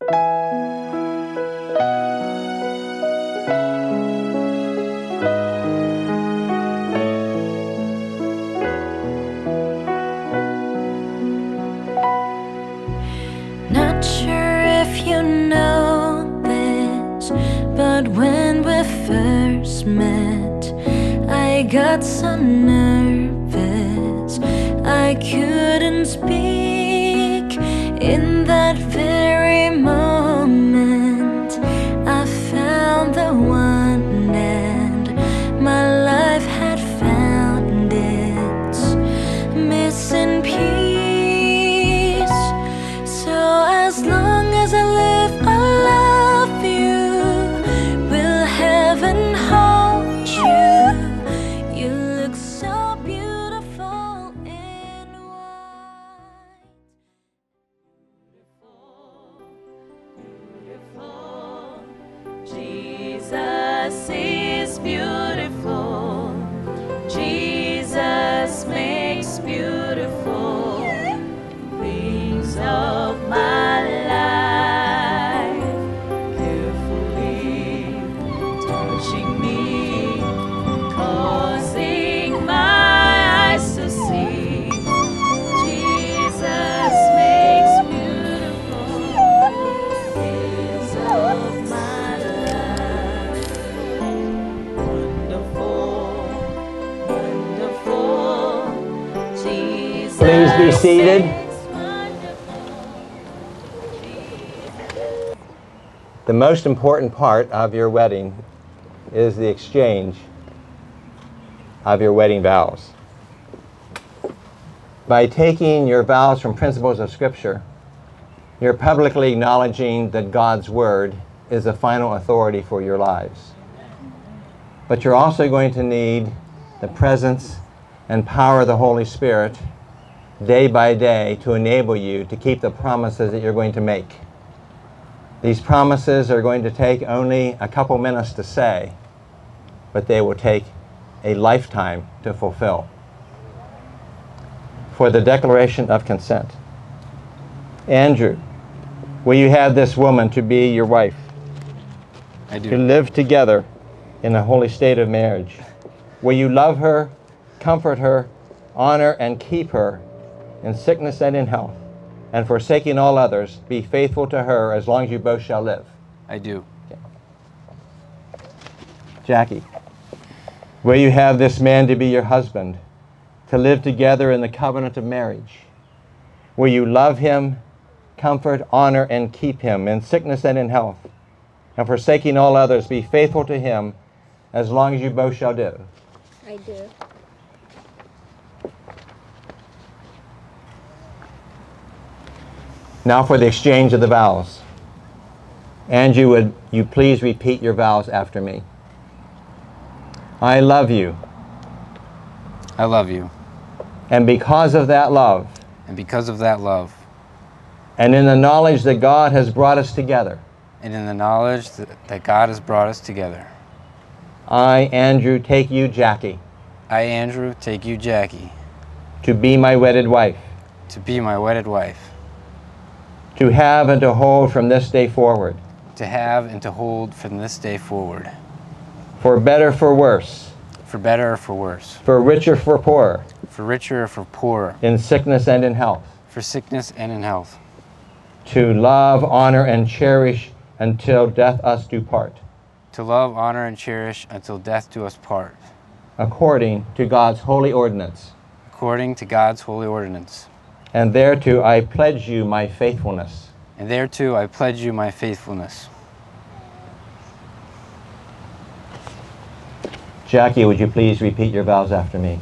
Not sure if you know this, but when we first met, I got so nervous most important part of your wedding is the exchange of your wedding vows. By taking your vows from principles of Scripture, you're publicly acknowledging that God's Word is the final authority for your lives. But you're also going to need the presence and power of the Holy Spirit day by day to enable you to keep the promises that you're going to make. These promises are going to take only a couple minutes to say, but they will take a lifetime to fulfill. For the declaration of consent. Andrew, will you have this woman to be your wife, I do. to live together in a holy state of marriage? Will you love her, comfort her, honor and keep her in sickness and in health, and forsaking all others, be faithful to her as long as you both shall live? I do. Jackie, will you have this man to be your husband, to live together in the covenant of marriage? Will you love him, comfort, honor, and keep him in sickness and in health, and forsaking all others, be faithful to him as long as you both shall live? I do. Now for the exchange of the vows. Andrew, would you please repeat your vows after me? I love you, I love you. and because of that love, And because of that love, and in the knowledge that God has brought us together, and in the knowledge that, that God has brought us together, I, Andrew, take you, Jackie, I, Andrew, take you, Jackie, to be my wedded wife, to be my wedded wife, to have and to hold from this day forward, to have and to hold from this day forward, for better, for worse, for better or for worse, for richer, for poorer, for richer or for poorer, in sickness and in health, for sickness and in health, to love, honor, and cherish until death us do part, to love, honor, and cherish until death do us part, according to God's holy ordinance. according to God's holy ordinance. And thereto I pledge you my faithfulness. And thereto I pledge you my faithfulness. Jackie, would you please repeat your vows after me?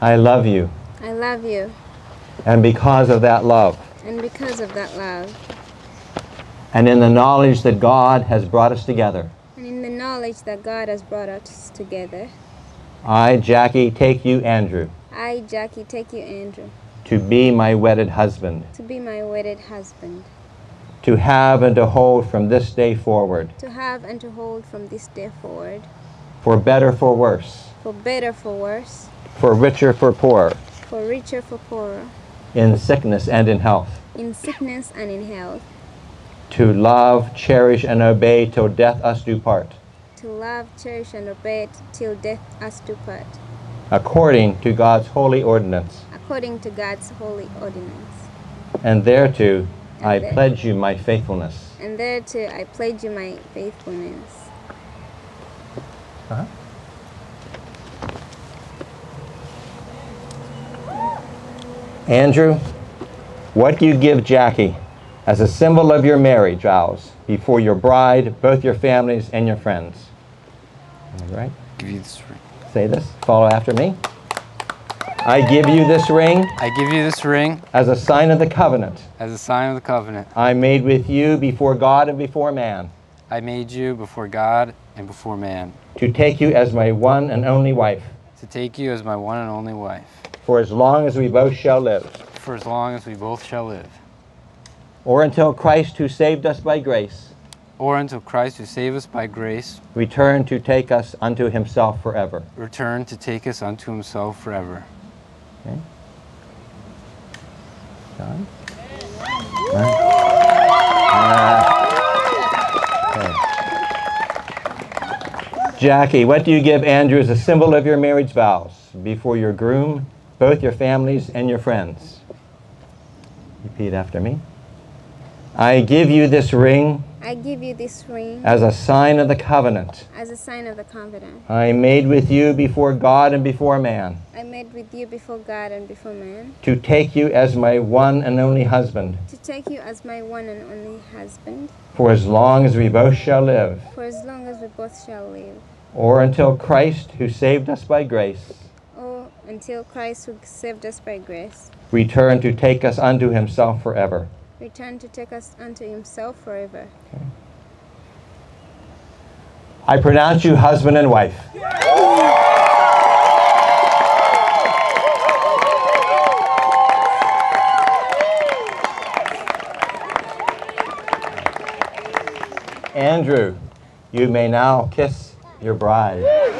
I love you, I love you. and because of that love, And because of that love, and in the knowledge that God has brought us together, and in the knowledge that God has brought us together, I, Jackie, take you, Andrew, I, Jackie, take you, Andrew, to be my wedded husband, to be my wedded husband, to have and to hold from this day forward, to have and to hold from this day forward, for better, for worse, for better, for worse, for richer, for poorer, for richer, for poorer, in sickness and in health, in sickness and in health, to love, cherish, and obey till death us do part, to love, cherish, and obey till death us do part, according to God's holy ordinance. according to God's holy ordinance. And thereto I there- pledge you my faithfulness. And thereto I pledge you my faithfulness. Uh-huh. Andrew, what do you give Jackie as a symbol of your marriage vows before your bride, both your families, and your friends? All right, Give you this ring. Say this. Follow after me. I give you this ring I give you this ring as a sign of the covenant. as a sign of the covenant. I made with you before God and before man, I made you before God and before man, to take you as my one and only wife, to take you as my one and only wife, for as long as we both shall live, for as long as we both shall live, or until Christ, who saved us by grace, or until Christ, who saved us by grace, return to take us unto himself forever. return to take us unto himself forever. John? Uh, okay. Jackie, what do you give Andrew as a symbol of your marriage vows before your groom, both your families, and your friends? Repeat after me. I give you this ring I give you this ring as a sign of the covenant. as a sign of the covenant. I made with you before God and before man, I made with you before God and before man, to take you as my one and only husband, to take you as my one and only husband, for as long as we both shall live. for as long as we both shall live, or until Christ, who saved us by grace, or until Christ, who saved us by grace, return to take us unto himself forever. Return to take us unto himself forever. I pronounce you husband and wife. Andrew, you may now kiss your bride.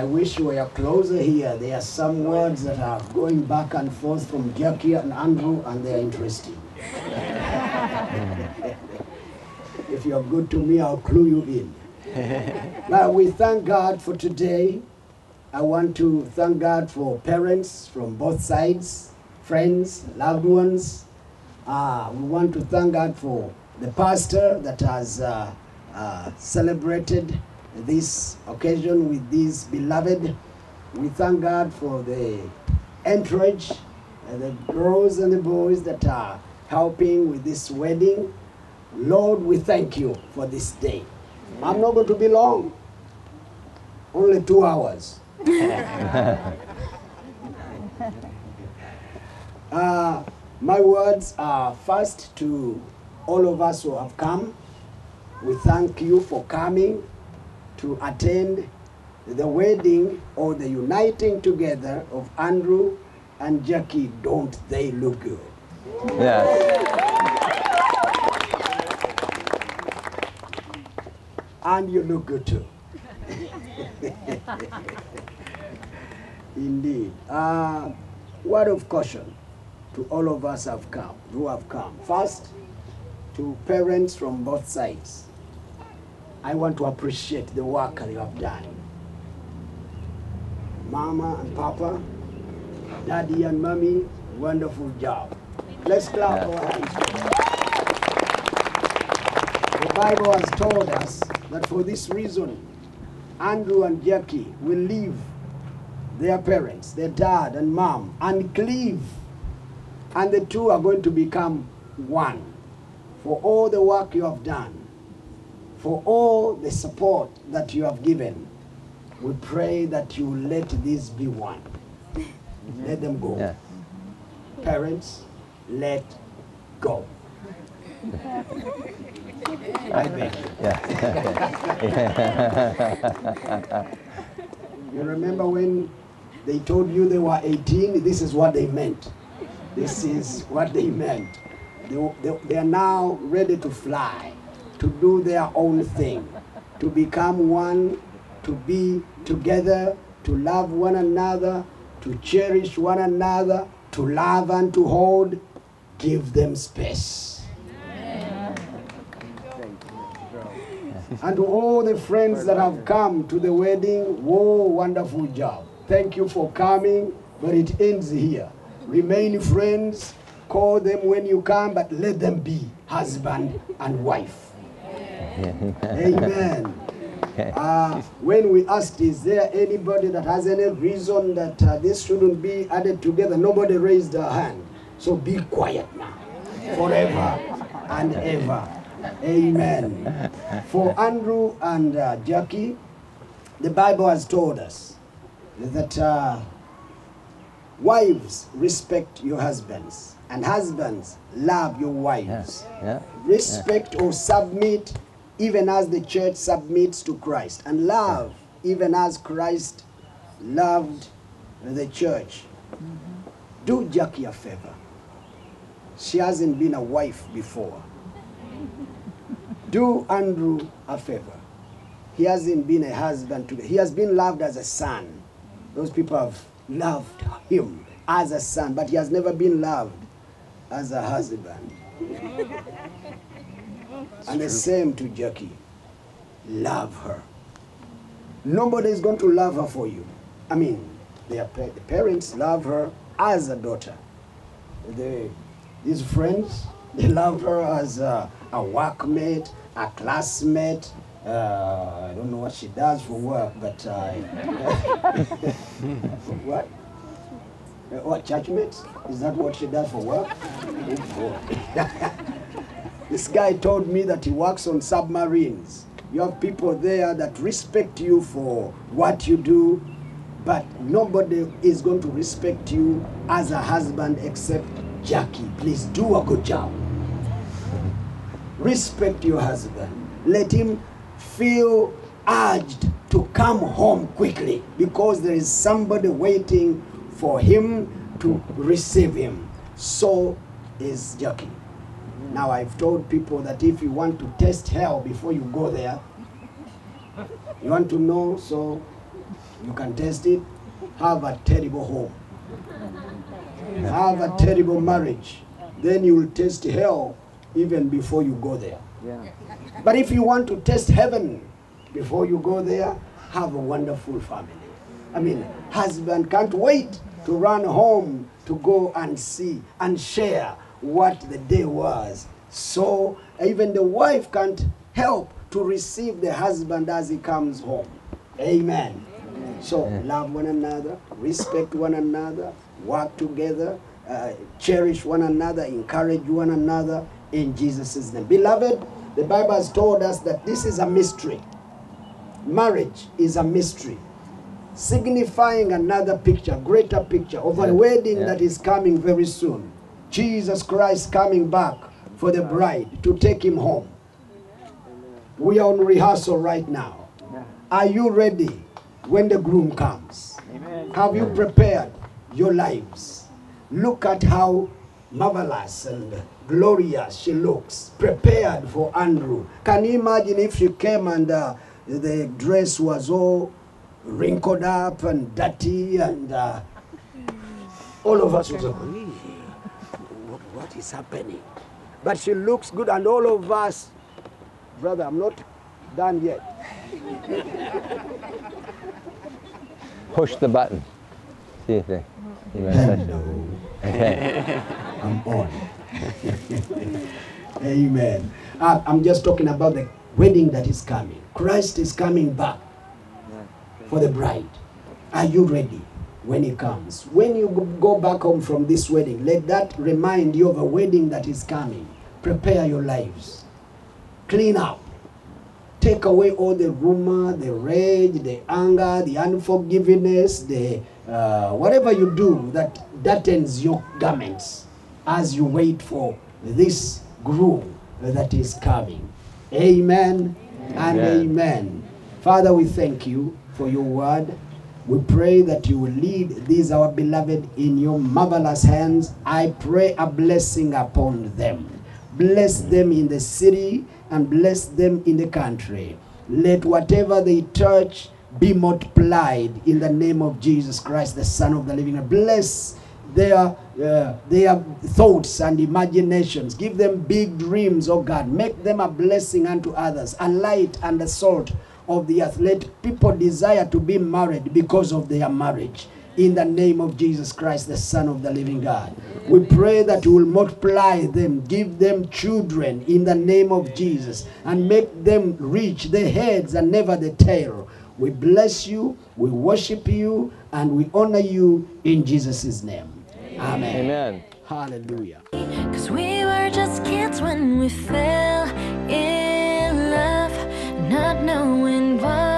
I wish we were closer here. There are some words that are going back and forth from Jackie and Andrew, and they're interesting. if you're good to me, I'll clue you in. But we thank God for today. I want to thank God for parents from both sides, friends, loved ones. Uh, we want to thank God for the pastor that has uh, uh, celebrated this occasion with these beloved. We thank God for the entourage, and the girls and the boys that are helping with this wedding. Lord, we thank you for this day. I'm not going to be long, only two hours. Uh, my words are first to all of us who have come. We thank you for coming to attend the wedding or the uniting together of Andrew and Jackie. Don't they look good? Yes. And you look good too. Indeed. Uh, word of caution to all of us have come, who have come. First, to parents from both sides. I want to appreciate the work that you have done. Mama and Papa, Daddy and Mommy, wonderful job. Let's clap our hands. The Bible has told us that for this reason, Andrew and Jackie will leave their parents, their dad and mom, and cleave. And the two are going to become one. For all the work you have done, for all the support that you have given, we pray that you let this be one. Let them go. Yes. Parents, let go. I beg you. You remember when they told you they were 18? This is what they meant. This is what they meant. They, they, they are now ready to fly, to do their own thing, to become one, to be together, to love one another, to cherish one another, to love and to hold. Give them space. And to all the friends that have come to the wedding, whoa, wonderful job. Thank you for coming, but it ends here. Remain friends, call them when you come, but let them be husband and wife. Amen. Uh, when we asked, is there anybody that has any reason that uh, this shouldn't be added together? Nobody raised their hand. So be quiet now, forever and ever. Amen. For Andrew and uh, Jackie, the Bible has told us that uh, wives respect your husbands, and husbands love your wives. Yeah. Respect or submit even as the church submits to Christ, and love even as Christ loved the church. Do Jackie a favor. She hasn't been a wife before. Do Andrew a favor. He hasn't been a husband to He has been loved as a son. Those people have loved him as a son, but he has never been loved as a husband. And the same to Jackie. Love her. Nobody is going to love her for you. I mean, their pa- the parents love her as a daughter. They, these friends, they love her as a, a workmate, a classmate. Uh, I don't know what she does for work, but uh, what? Uh, What churchmate? Is that what she does for work? This guy told me that he works on submarines. You have people there that respect you for what you do, but nobody is going to respect you as a husband except Jackie. Please do a good job. Respect your husband. Let him feel urged to come home quickly because there is somebody waiting for him to receive him. So is Jackie. Now I've told people that if you want to test hell before you go there, you want to know so you can test it, have a terrible home. Have a terrible marriage. Then you will test hell even before you go there. But if you want to test heaven before you go there, have a wonderful family. I mean, husband can't wait to run home to go and see and share what the day was. So even the wife can't help to receive the husband as he comes home. Amen. So love one another, respect one another, work together, uh, cherish one another, encourage one another in Jesus' name. Beloved, the Bible has told us that this is a mystery. Marriage is a mystery, signifying another picture, greater picture of a Yeah, wedding yeah. that is coming very soon. Jesus Christ coming back for the bride to take him home. We are on rehearsal right now. Are you ready when the groom comes? Have you prepared your lives? Look at how marvelous and glorious she looks, prepared for Andrew. Can you imagine if she came and uh, the dress was all wrinkled up and dirty and uh, all of us was like, "Ee, what, what is happening? But she looks good and all of us, brother, I'm not done yet. Push the button. See if they. You want to touch it? Hello. Okay. I'm on. Amen. Uh, I'm just talking about the wedding that is coming. Christ is coming back for the bride. Are you ready when he comes? When you go- back home from this wedding, let that remind you of a wedding that is coming. Prepare your lives. Clean up. Take away all the rumor, the rage, the anger, the unforgiveness, the uh, whatever you do that darkens your garments as you wait for this groom that is coming. Amen and Amen. amen. Father, we thank you for your word. We pray that you will lead these, our beloved, in your marvelous hands. I pray a blessing upon them. Bless them in the city and bless them in the country. Let whatever they touch be multiplied in the name of Jesus Christ, the Son of the living God. Bless their, uh, their thoughts and imaginations. Give them big dreams, oh God. Make them a blessing unto others, a light and a salt of the earth. Let people desire to be married because of their marriage. In the name of Jesus Christ, the Son of the living God. We pray that you will multiply them, give them children in the name of Jesus, and make them reach the heads and never the tail. We bless you, we worship you, and we honor you in Jesus' name. Amen. Amen. Hallelujah. Cause we were just kids when we fell in love, not knowing what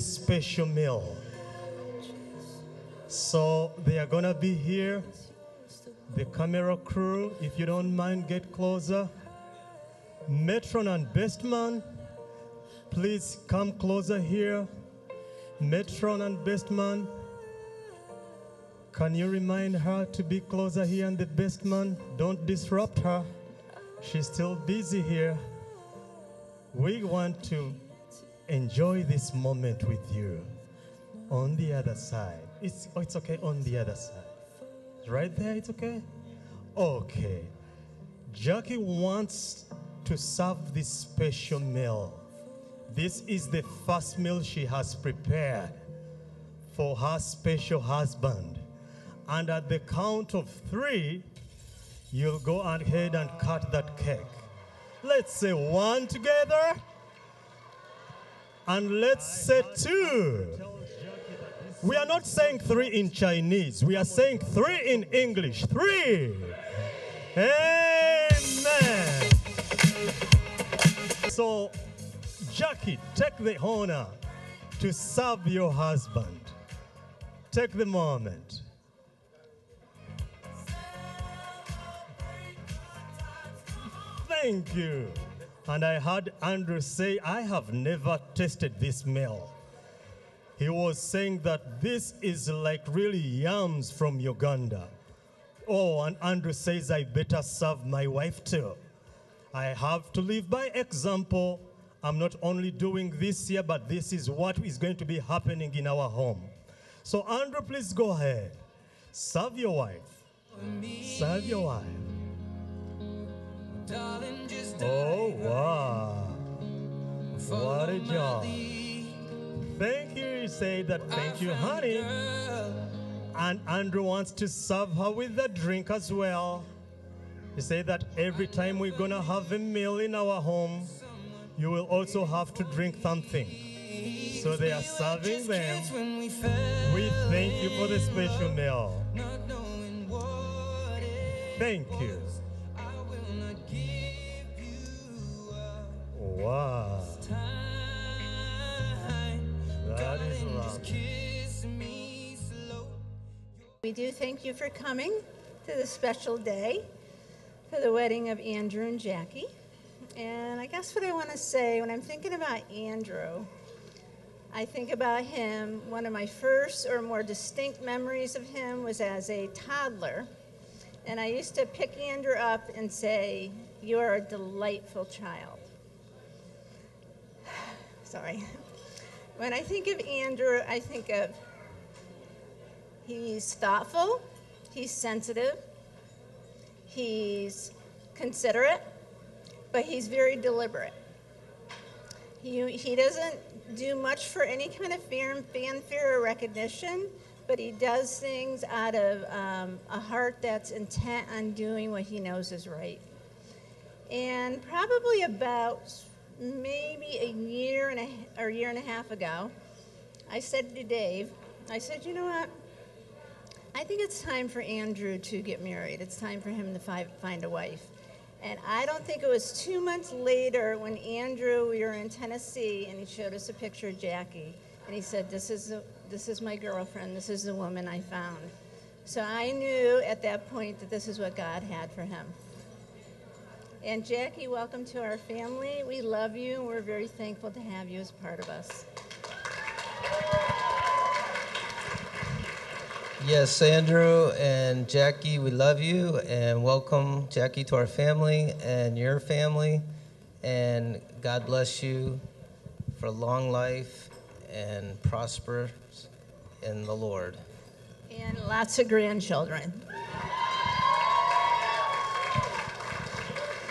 this special meal. So they are gonna be here. The camera crew, if you don't mind, get closer. Matron and best man, please come closer here. Matron and best man, can you remind her to be closer here and the best man? Don't disrupt her. She's still busy here. We want to enjoy this moment with you on the other side. It's, oh, it's okay on the other side. Right there, it's okay? Okay. Jackie wants to serve this special meal. This is the first meal she has prepared for her special husband. And at the count of three, you'll go ahead and cut that cake. Let's say one together. And let's say two. We are not saying three in Chinese. We are saying three in English. Three. Amen. So, Jackie, take the honor to serve your husband. Take the moment. Thank you. And I heard Andrew say, I have never tasted this meal. He was saying that this is like really yams from Uganda. Oh, and Andrew says, I better serve my wife too. I have to live by example. I'm not only doing this here, but this is what is going to be happening in our home. So, Andrew, please go ahead. Serve your wife. Serve your wife. Oh, wow. What a job. Thank you. You say that. Thank you, honey. And Andrew wants to serve her with a drink as well. He said that every time we're going to have a meal in our home, you will also have to drink something. So they are serving them. We thank you for the special meal. Thank you. That is love. We do thank you for coming to this special day for the wedding of Andrew and Jackie. And I guess what I want to say when I'm thinking about Andrew, I think about him. One of my first or more distinct memories of him was as a toddler. And I used to pick Andrew up and say, You are a delightful child. Sorry. When I think of Andrew, I think of he's thoughtful, he's sensitive, he's considerate, but he's very deliberate. He, he doesn't do much for any kind of fan- fanfare or recognition, but he does things out of um, a heart that's intent on doing what he knows is right. And probably about maybe a year and a or year and a half ago, I said to Dave, I said, you know what? I think it's time for Andrew to get married. It's time for him to fi- find a wife. And I don't think it was two months later when Andrew, we were in Tennessee, and he showed us a picture of Jackie, and he said, "This is the, this is my girlfriend. This is the woman I found." So I knew at that point that this is what God had for him. And Jackie, welcome to our family. We love you, and we're very thankful to have you as part of us. Yes, Andrew and Jackie, we love you and welcome Jackie to our family and your family. And God bless you for long life and prosper in the Lord. And lots of grandchildren.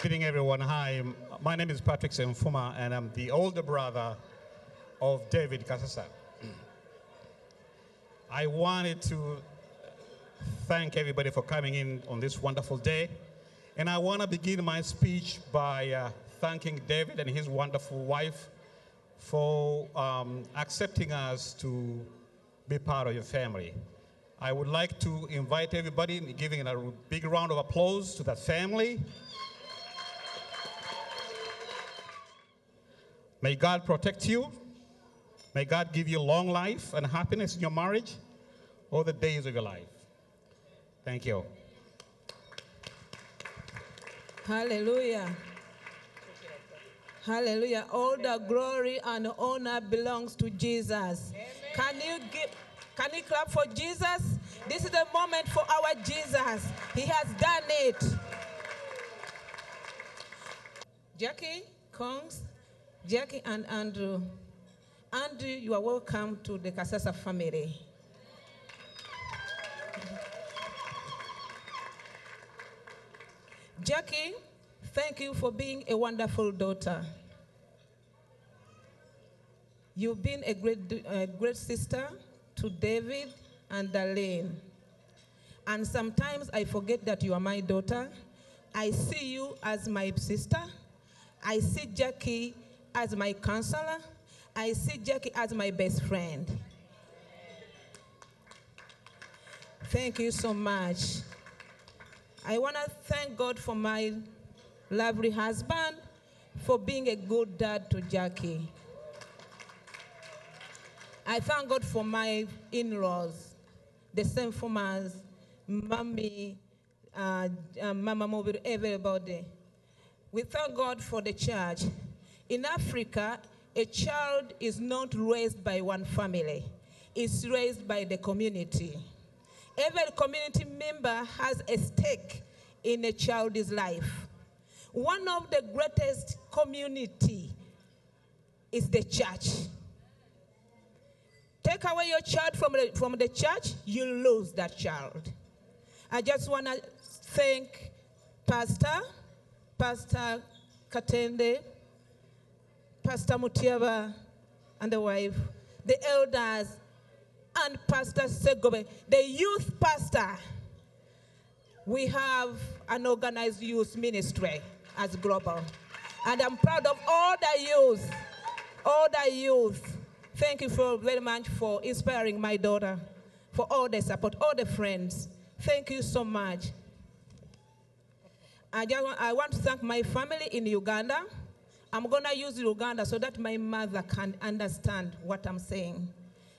Good evening, everyone. Hi, my name is Patrick Semfuma, and I'm the older brother of David Kasasa. I wanted to thank everybody for coming in on this wonderful day. And I want to begin my speech by uh, thanking David and his wonderful wife for um, accepting us to be part of your family. I would like to invite everybody, giving a big round of applause to that family. May God protect you. May May God give you long life and happiness in your marriage all the days of your life. Thank you. Hallelujah. Hallelujah. All the glory and honor belongs to Jesus. Can you give can you clap for Jesus? This is the moment for our Jesus. He has done it. Jackie, Kongs, Jackie and Andrew. Andrew, you are welcome to the Kasasa family. Jackie, thank you for being a wonderful daughter. You've been a great, a great sister to David and Darlene. And sometimes I forget that you are my daughter. I see you as my sister. I see Jackie as my counselor. I see Jackie as my best friend. Thank you so much. I want to thank God for my lovely husband for being a good dad to Jackie. I thank God for my in laws, the same for my mommy, uh, uh, Mama Mobile, everybody. We thank God for the church. In Africa, a child is not raised by one family, it's raised by the community. Every community member has a stake in a child's life. One of the greatest community is the church. Take away your child from the, from the church, you lose that child. I just want to thank Pastor, Pastor Katende, Pastor Mutiaba and the wife, the elders, and Pastor Segobe, the youth pastor. We have an organized youth ministry as global. And I'm proud of all the youth, all the youth. Thank you for very much for inspiring my daughter, for all the support, all the friends. Thank you so much. I, just I want to thank my family in Uganda. I'm going to use Luganda so that my mother can understand what I'm saying.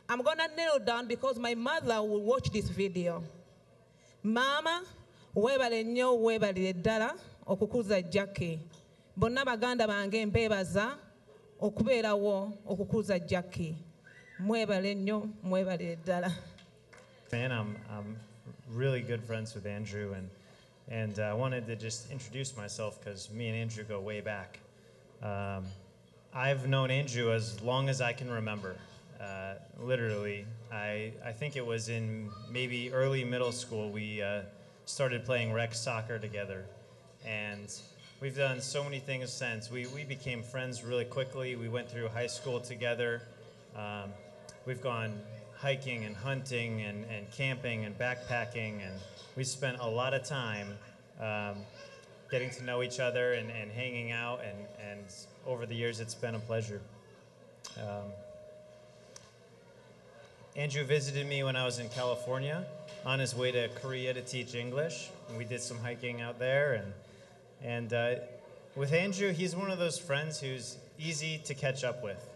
I'm going to kneel down because my mother will watch this video. Mama, weebale nnyo weebalire ddala okukuza Jackie. Bonna baganda bange mbeebaza okubeerawo okukuza Jackie. Mwebale nnyo, mwebalire ddala. Man, I'm, I'm really good friends with Andrew, and, and I wanted to just introduce myself because me and Andrew go way back. Um, I've known Andrew as long as I can remember. Uh, literally, I, I think it was in maybe early middle school we uh, started playing rec soccer together. And we've done so many things since. We, we became friends really quickly. We went through high school together. Um, we've gone hiking and hunting and, and camping and backpacking, and we spent a lot of time um, getting to know each other and, and hanging out, and, and over the years, it's been a pleasure. Um, Andrew visited me when I was in California on his way to Korea to teach English. And we did some hiking out there. And, and uh, with Andrew, he's one of those friends who's easy to catch up with.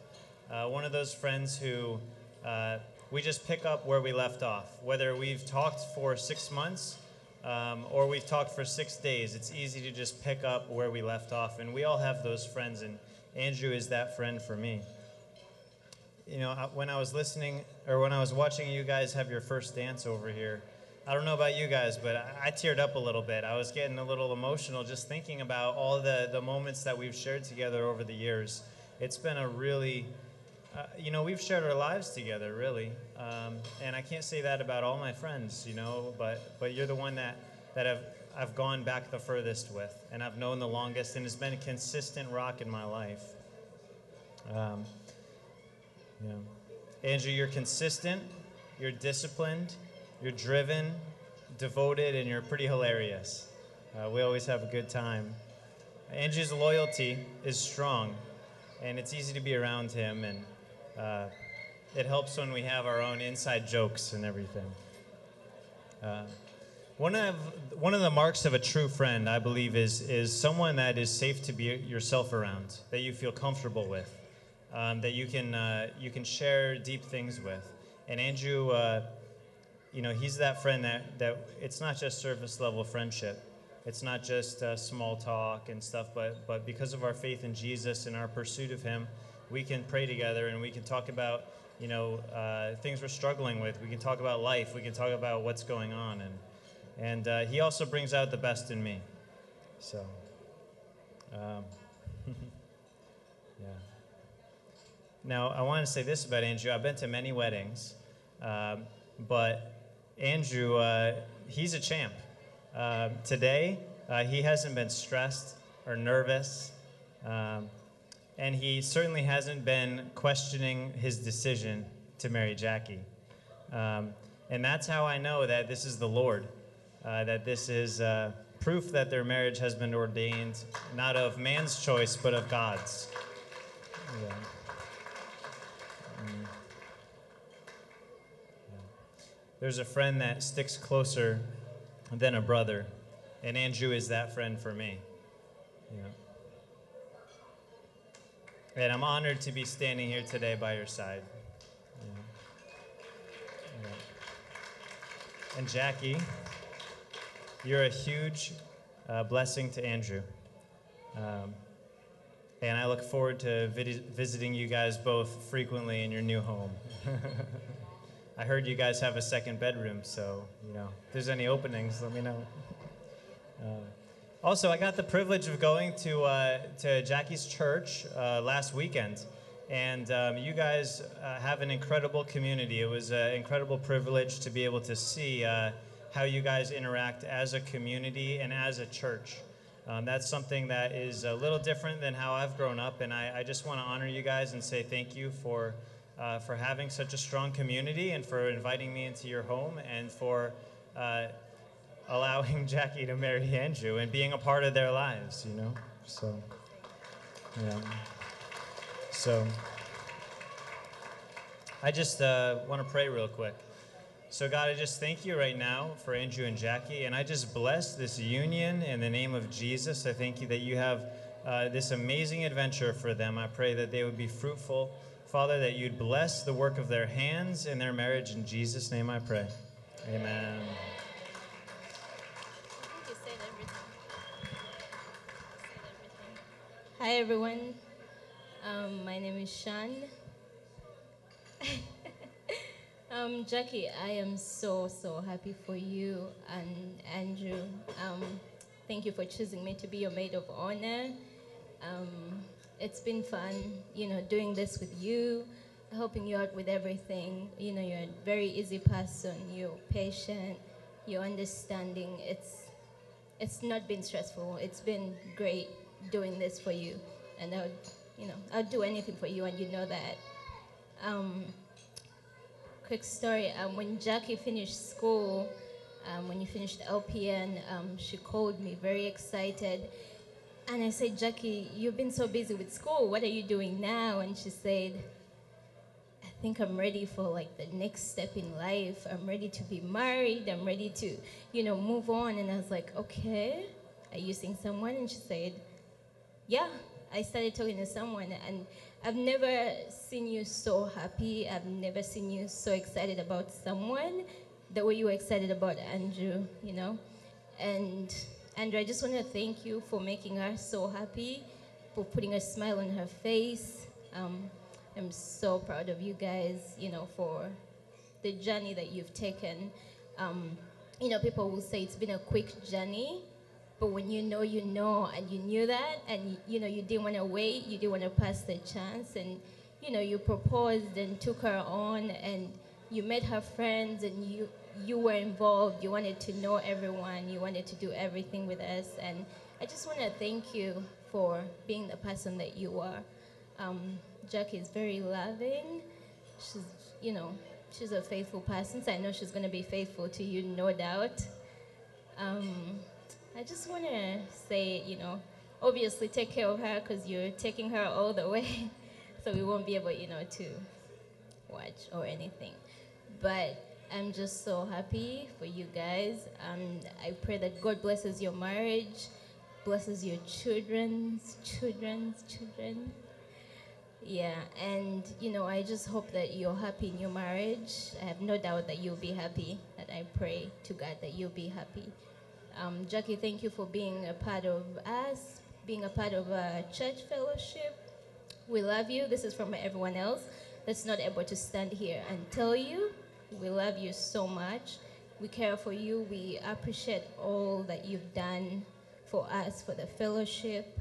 Uh, one of those friends who uh, we just pick up where we left off. Whether we've talked for six months um, or we've talked for six days, it's easy to just pick up where we left off. And we all have those friends, and Andrew is that friend for me you know, when I was listening or when I was watching you guys have your first dance over here, I don't know about you guys, but I, I teared up a little bit. I was getting a little emotional just thinking about all the, the moments that we've shared together over the years. It's been a really, uh, you know, we've shared our lives together, really. Um, and I can't say that about all my friends, you know, but, but you're the one that, that I've, I've gone back the furthest with and I've known the longest and has been a consistent rock in my life. Um, yeah. Andrew, you're consistent, you're disciplined, you're driven, devoted, and you're pretty hilarious. Uh, we always have a good time. Andrew's loyalty is strong, and it's easy to be around him, and uh, it helps when we have our own inside jokes and everything. Uh, one of one of the marks of a true friend, I believe, is is someone that is safe to be yourself around, that you feel comfortable with. um, that you can uh, you can share deep things with. And Andrew, uh, you know, he's that friend that that it's not just surface level friendship. It's not just uh, small talk and stuff, but but because of our faith in Jesus and our pursuit of Him, we can pray together and we can talk about you know uh, things we're struggling with. We can talk about life. We can talk about what's going on, and and uh, he also brings out the best in me. So, um, yeah. Now, I want to say this about Andrew. I've been to many weddings, um, but Andrew, uh, he's a champ. Um, today, uh, he hasn't been stressed or nervous, um, and he certainly hasn't been questioning his decision to marry Jackie. Um, and that's how I know that this is the Lord, uh, that this is uh, proof that their marriage has been ordained not of man's choice, but of God's. Yeah. Mm. There's a friend that sticks closer than a brother, and Andrew is that friend for me. And I'm honored to be standing here today by your side. And Jackie, you're a huge uh, blessing to Andrew. Um, and I look forward to vid- visiting you guys both frequently in your new home. I heard you guys have a second bedroom, so you know, if there's any openings, let me know. Uh, also, I got the privilege of going to uh, to Jackie's church uh, last weekend, and um, you guys uh, have an incredible community. It was an incredible privilege to be able to see uh, how you guys interact as a community and as a church. Um, that's something that is a little different than how I've grown up, and I, I just want to honor you guys and say thank you for uh, for having such a strong community and for inviting me into your home and for uh, allowing Jackie to marry Andrew and being a part of their lives. You know, so yeah. So I just uh, want to pray real quick. So, God, I just thank you right now for Andrew and Jackie, and I just bless this union in the name of Jesus. I thank you that you have uh, this amazing adventure for them. I pray that they would be fruitful. Father, that you'd bless the work of their hands in their marriage. In Jesus' name I pray. Amen. Hi everyone, um, my name is Shan. um, Jackie, I am so so happy for you and Andrew. Um, thank you for choosing me to be your maid of honor. It's been fun, you know, doing this with you, helping you out with everything. You know, you're a very easy person. You're patient. You're understanding. It's it's not been stressful. It's been great doing this for you, and I would, you know, I'd do anything for you, and you know that. Um, quick story: um, when Jackie finished school, um, when you finished LPN, um, she called me very excited, and I said, Jackie, you've been so busy with school. What are you doing now? And she said, I think I'm ready for like the next step in life. I'm ready to be married. I'm ready to, you know, move on. And I was like, okay. Are you seeing someone? And she said, yeah. I started talking to someone, and I've never seen you so happy. I've never seen you so excited about someone the way you were excited about Andrew, you know? And Andrew, I just want to thank you for making her so happy, for putting a smile on her face. Um, I'm so proud of you guys, you know, for the journey that you've taken. Um, you know, people will say it's been a quick journey, but when you know, you know, and you knew that, and you, know, you didn't want to wait, you didn't want to pass the chance, and you know, you proposed and took her on, and you met her friends, and you you were involved. You wanted to know everyone. You wanted to do everything with us, and I just want to thank you for being the person that you are. Um, Jackie is very loving. She's, you know, she's a faithful person. So I know she's going to be faithful to you, no doubt. Um, I just want to say, you know, obviously take care of her because you're taking her all the way, so we won't be able, you know, to watch or anything. But I'm just so happy for you guys. Um, I pray that God blesses your marriage, blesses your children's children's children. Yeah, and you know, I just hope that you're happy in your marriage. I have no doubt that you'll be happy. That I pray to God that you'll be happy. Um, Jackie, thank you for being a part of us, being a part of a church fellowship. We love you. This is from everyone else that's not able to stand here and tell you. We love you so much. We care for you. We appreciate all that you've done for us, for the fellowship,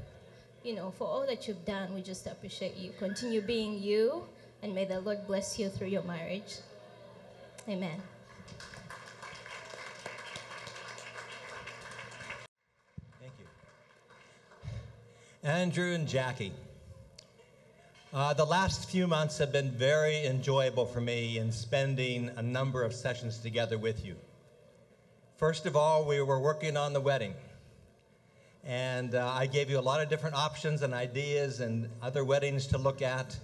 you know, for all that you've done. We just appreciate you. Continue being you, and may the Lord bless you through your marriage. Amen. Thank you. Andrew and Jackie. Uh, the last few months have been very enjoyable for me in spending a number of sessions together with you. First of all, we were working on the wedding. And uh, I gave you a lot of different options and ideas and other weddings to look at.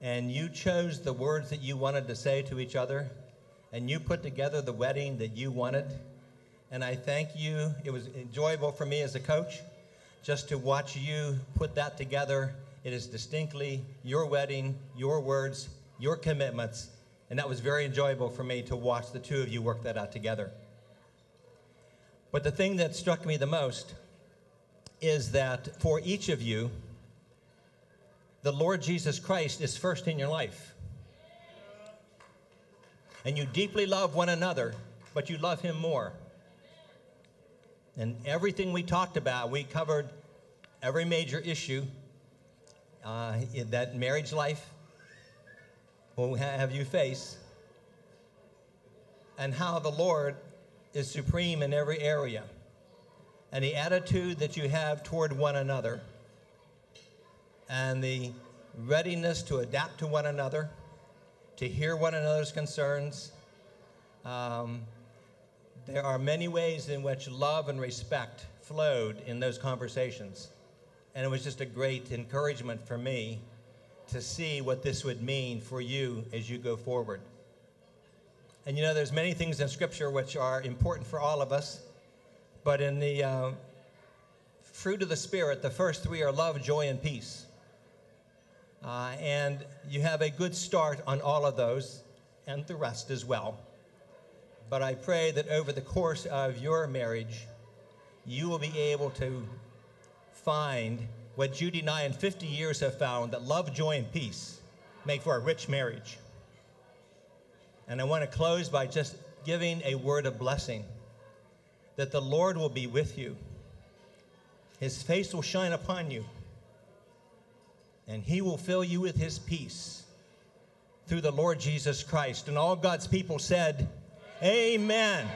And you chose the words that you wanted to say to each other. And you put together the wedding that you wanted. And I thank you. It was enjoyable for me as a coach just to watch you put that together. It is distinctly your wedding, your words, your commitments. And that was very enjoyable for me to watch the two of you work that out together. But the thing that struck me the most is that for each of you, the Lord Jesus Christ is first in your life. And you deeply love one another, but you love Him more. And everything we talked about, we covered every major issue uh, that marriage life will have you face, and how the Lord is supreme in every area and the attitude that you have toward one another, and the readiness to adapt to one another, to hear one another's concerns. Um, there are many ways in which love and respect flowed in those conversations. And it was just a great encouragement for me to see what this would mean for you as you go forward. And you know, there's many things in Scripture which are important for all of us. But in the uh, fruit of the Spirit, the first three are love, joy, and peace. Uh, and you have a good start on all of those and the rest as well. But I pray that over the course of your marriage, you will be able to find what Judy and I in 50 years have found that love, joy, and peace make for a rich marriage. And I want to close by just giving a word of blessing that the Lord will be with you. His face will shine upon you, and he will fill you with his peace through the Lord Jesus Christ. And all God's people said, Amen.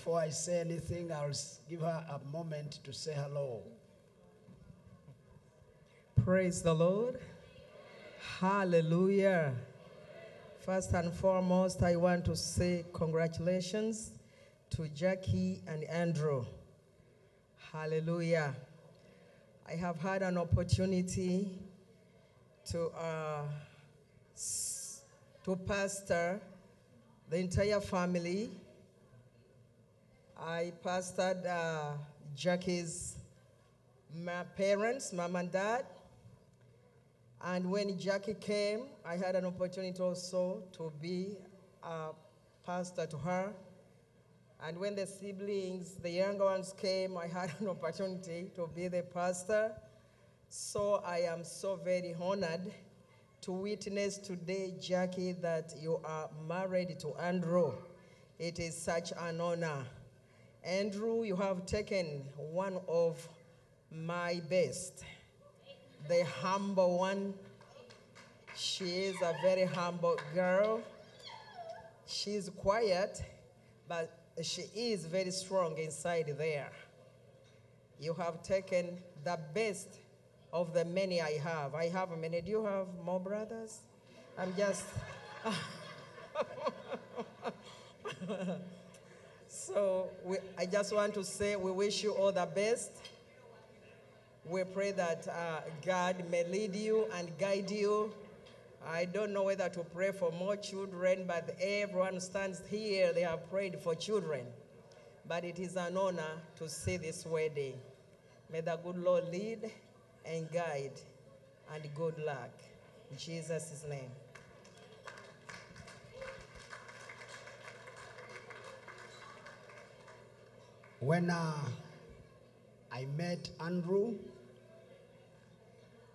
Before I say anything, I'll give her a moment to say hello. Praise the Lord. Hallelujah. First and foremost, I want to say congratulations to Jackie and Andrew. Hallelujah. I have had an opportunity to, uh, to pastor the entire family. I pastored uh, Jackie's ma- parents, mom and dad. And when Jackie came, I had an opportunity also to be a pastor to her. And when the siblings, the younger ones came, I had an opportunity to be the pastor. So I am so very honored to witness today, Jackie, that you are married to Andrew. It is such an honor. Andrew, you have taken one of my best the humble one. She is a very humble girl. She's quiet, but she is very strong inside there. You have taken the best of the many I have. I have many. Do you have more brothers? I'm just. so we, I just want to say we wish you all the best. We pray that uh, God may lead you and guide you. I don't know whether to pray for more children, but everyone stands here. They have prayed for children. but it is an honor to see this wedding. May the good Lord lead and guide, and good luck. In Jesus' name. When uh, I met Andrew,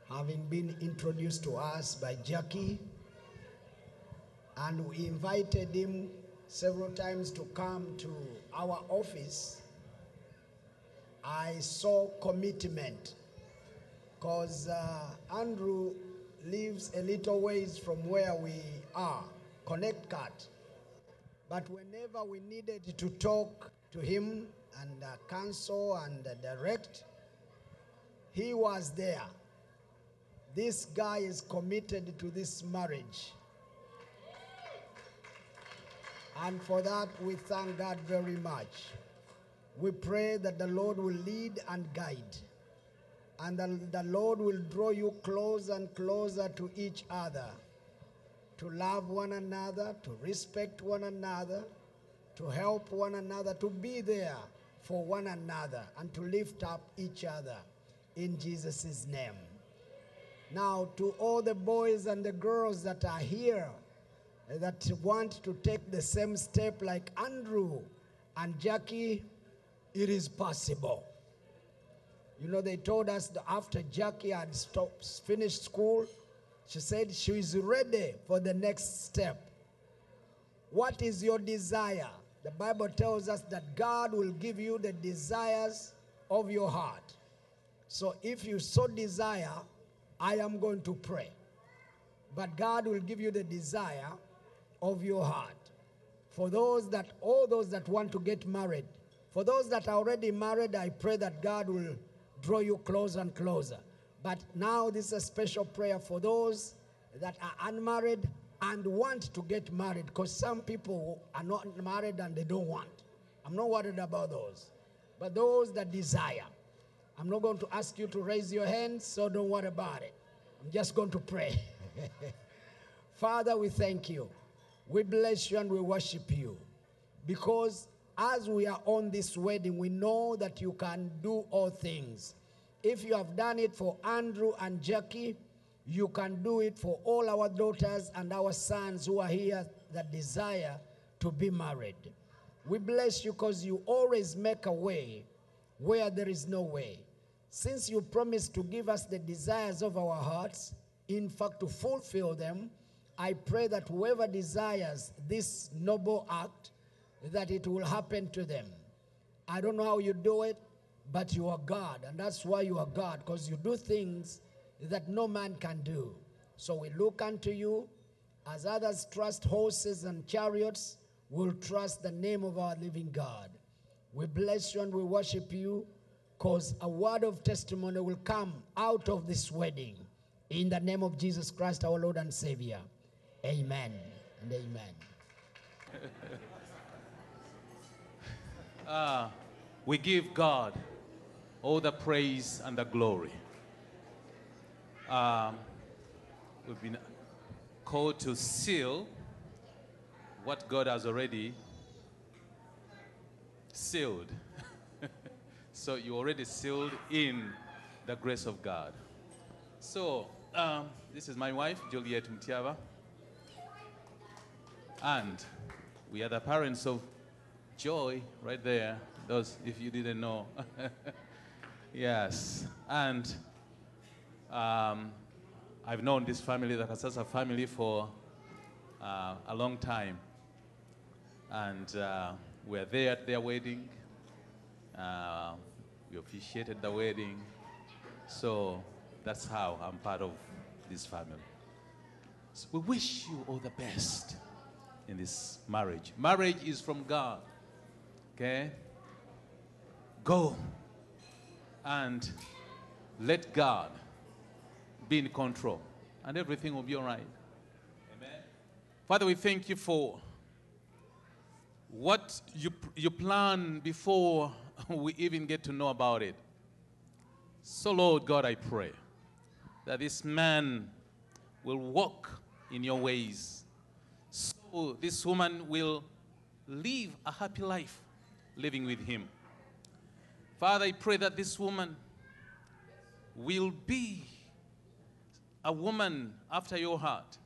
having been introduced to us by Jackie, and we invited him several times to come to our office, I saw commitment because uh, Andrew lives a little ways from where we are, Connecticut. But whenever we needed to talk to him and uh, counsel and uh, direct, he was there. This guy is committed to this marriage. And for that, we thank God very much. We pray that the Lord will lead and guide, and that the Lord will draw you closer and closer to each other, to love one another, to respect one another, to help one another, to be there for one another, and to lift up each other in Jesus' name. Now, to all the boys and the girls that are here that want to take the same step like Andrew and Jackie, it is possible. You know, they told us after Jackie had stopped, finished school, she said she is ready for the next step. What is your desire? The Bible tells us that God will give you the desires of your heart. So if you so desire, I am going to pray. But God will give you the desire of your heart. For those that, all those that want to get married, for those that are already married, I pray that God will draw you closer and closer. But now this is a special prayer for those that are unmarried and want to get married because some people are not married and they don't want. I'm not worried about those. But those that desire, I'm not going to ask you to raise your hands, so don't worry about it. I'm just going to pray. Father, we thank you. We bless you and we worship you because as we are on this wedding, we know that you can do all things. If you have done it for Andrew and Jackie, you can do it for all our daughters and our sons who are here that desire to be married. We bless you because you always make a way where there is no way. Since you promised to give us the desires of our hearts, in fact, to fulfill them, I pray that whoever desires this noble act, that it will happen to them. I don't know how you do it, but you are God, and that's why you are God, because you do things that no man can do. So we look unto you. As others trust horses and chariots, we'll trust the name of our living God. We bless you and we worship you because a word of testimony will come out of this wedding. In the name of Jesus Christ, our Lord and Savior. Amen and amen. Uh, we give God all the praise and the glory. Um, we've been called to seal what God has already sealed. so you already sealed in the grace of God. So um, this is my wife, Juliet Mtiava. And we are the parents of Joy right there. Those, if you didn't know. yes. And um, I've known this family, the Kasasa family, for uh, a long time. And uh, we're there at their wedding. Uh, we officiated the wedding. So that's how I'm part of this family. So we wish you all the best in this marriage. Marriage is from God. Okay? Go and let God be in control, and everything will be all right. Amen. Father, we thank you for what you, you plan before we even get to know about it. So, Lord God, I pray that this man will walk in your ways. So, this woman will live a happy life living with him. Father, I pray that this woman will be a woman after your heart.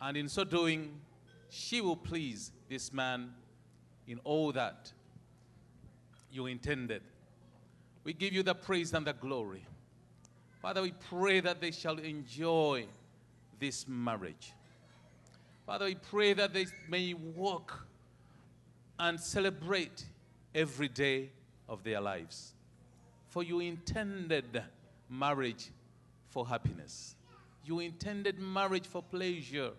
And in so doing, she will please this man in all that you intended. We give you the praise and the glory. Father, we pray that they shall enjoy this marriage. Father, we pray that they may walk and celebrate every day of their lives. For you intended marriage for happiness. You intended marriage for pleasure.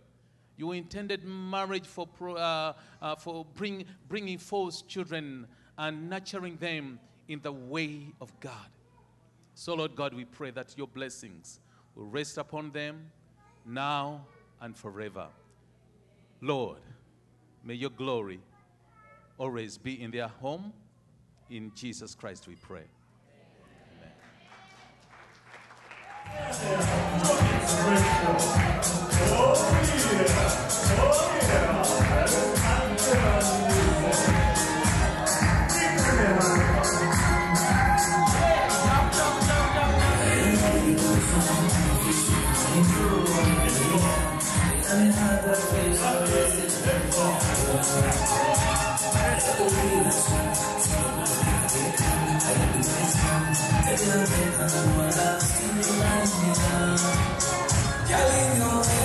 You intended marriage for, pro, uh, uh, for bring, bringing forth children and nurturing them in the way of God. So, Lord God, we pray that your blessings will rest upon them now and forever. Lord, may your glory always be in their home. In Jesus Christ we pray. I didn't take on what I was doing, I Que além não tem.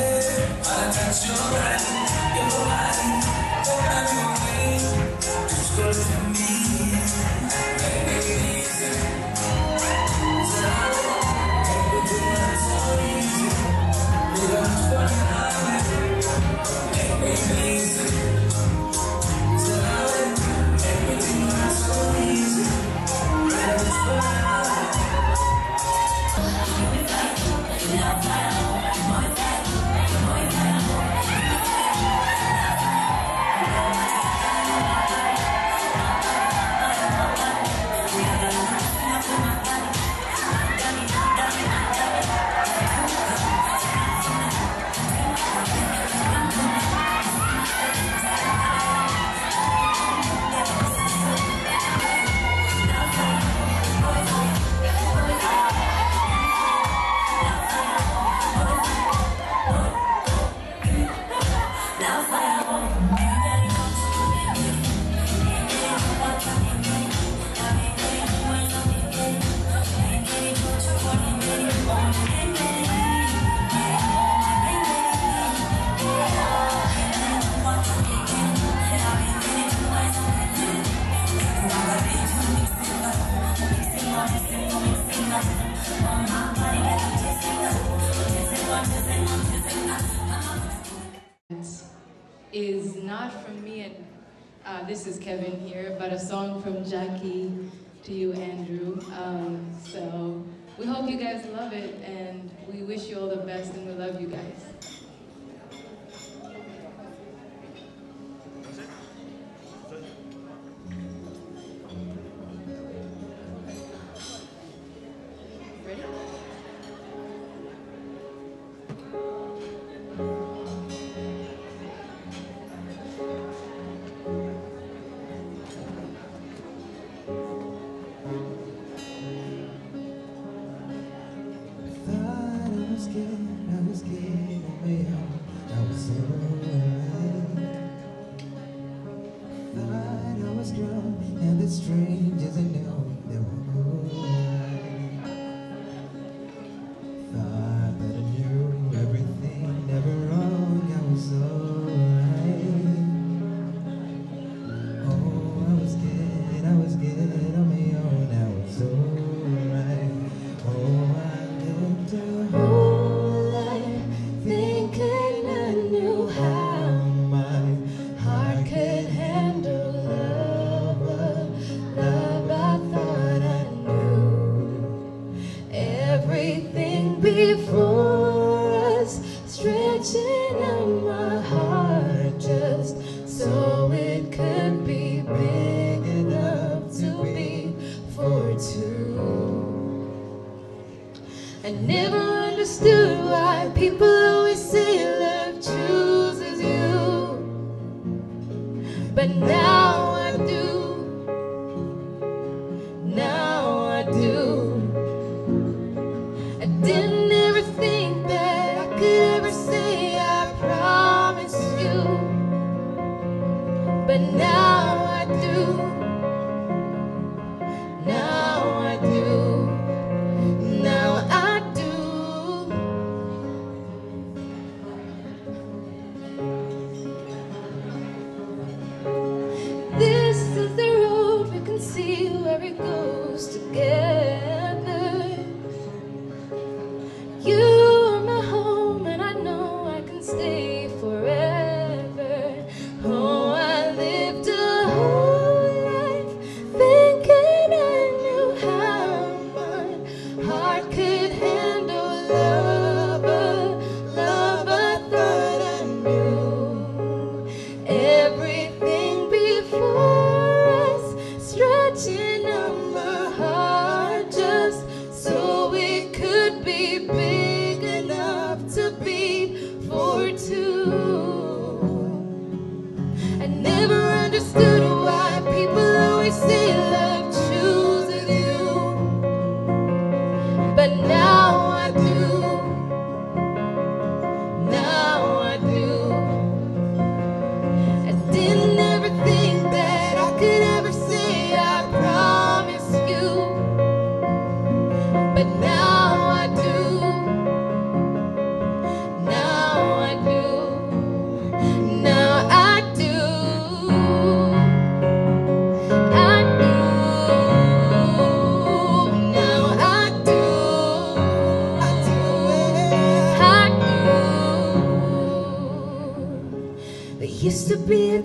Be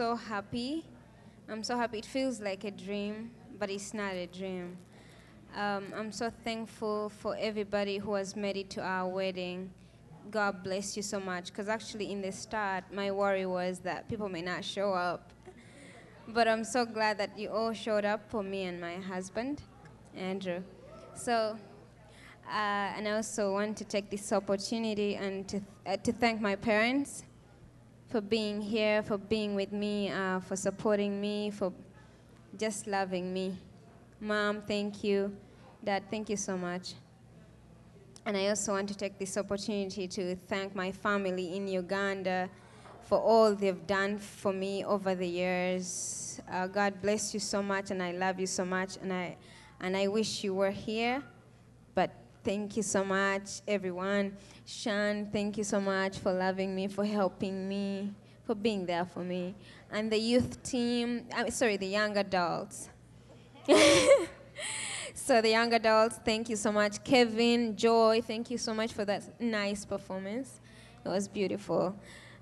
so happy. I'm so happy. It feels like a dream, but it's not a dream. Um, I'm so thankful for everybody who has made it to our wedding. God bless you so much. Because actually, in the start, my worry was that people may not show up. But I'm so glad that you all showed up for me and my husband, Andrew. So, uh, and I also want to take this opportunity and to, uh, to thank my parents for being here, for being with me, uh, for supporting me, for just loving me. Mom, thank you. Dad, thank you so much. And I also want to take this opportunity to thank my family in Uganda for all they've done for me over the years. Uh, God bless you so much, and I love you so much, and I, and I wish you were here. Thank you so much, everyone. Sean, thank you so much for loving me, for helping me, for being there for me. And the youth team, I'm sorry, the young adults. so the young adults, thank you so much. Kevin, Joy, thank you so much for that nice performance. It was beautiful.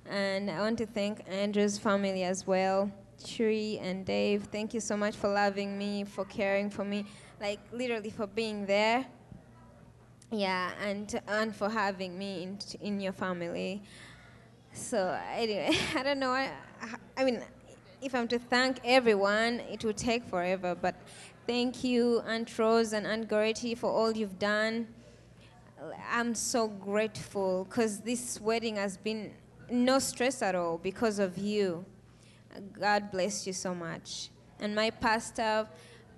And I want to thank Andrew's family as well. Shri and Dave, thank you so much for loving me, for caring for me, like literally for being there. Yeah, and and for having me in in your family. So anyway, I don't know. I, I mean, if I'm to thank everyone, it will take forever. But thank you, Aunt Rose and Aunt Goretti, for all you've done. I'm so grateful because this wedding has been no stress at all because of you. God bless you so much. And my pastor,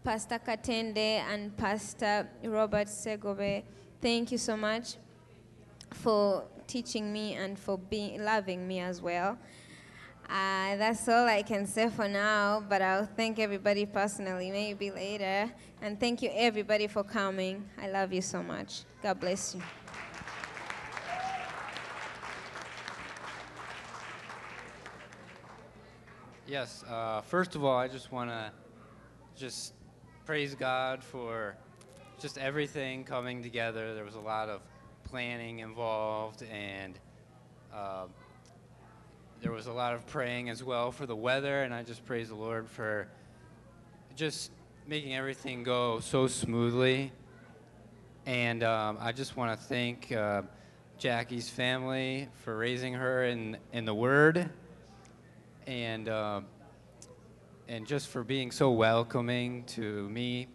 Pastor Katende and Pastor Robert Segobe, thank you so much for teaching me and for being loving me as well. Uh, that's all I can say for now, but I'll thank everybody personally, maybe later. And thank you, everybody, for coming. I love you so much. God bless you. Yes. Uh, first of all, I just want to just praise God for just everything coming together. There was a lot of planning involved, and uh, there was a lot of praying as well for the weather. And I just praise the Lord for just making everything go so smoothly. And um, I just want to thank uh, Jackie's family for raising her in, in the Word and uh, and just for being so welcoming to me,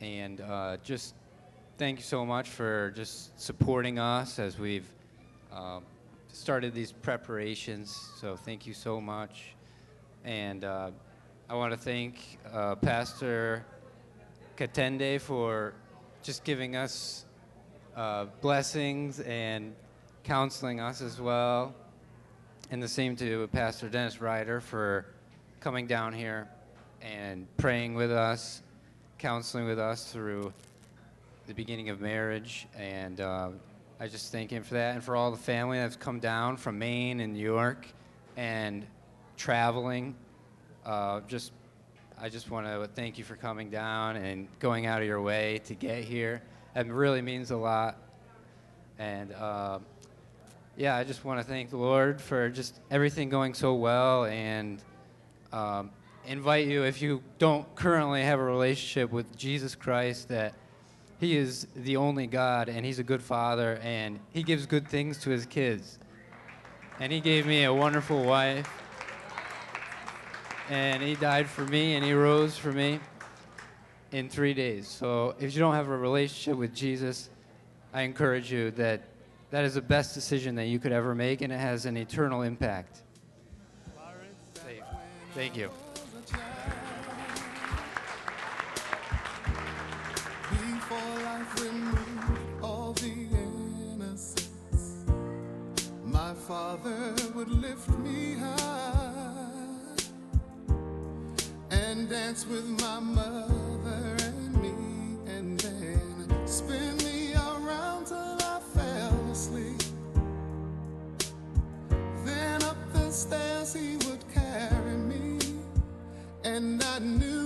and uh, just thank you so much for just supporting us as we've uh, started these preparations. So thank you so much, and uh, I want to thank uh, Pastor Katende for just giving us uh, blessings and counseling us as well. And the same to Pastor Dennis Ryder for coming down here and praying with us, counseling with us through the beginning of marriage. And uh, I just thank him for that and for all the family that's come down from Maine and New York and traveling. Uh, just, I just want to thank you for coming down and going out of your way to get here. It really means a lot. And uh, yeah, I just want to thank the Lord for just everything going so well and um, invite you, if you don't currently have a relationship with Jesus Christ, that He is the only God and He's a good Father and He gives good things to His kids. And He gave me a wonderful wife. And He died for me and He rose for me in three days. So if you don't have a relationship with Jesus, I encourage you that that is the best decision that you could ever make, and it has an eternal impact. Thank you. Father would lift me high and dance with my mother and me, and then spin me around till I fell asleep. Then up the stairs he would carry me, and I knew.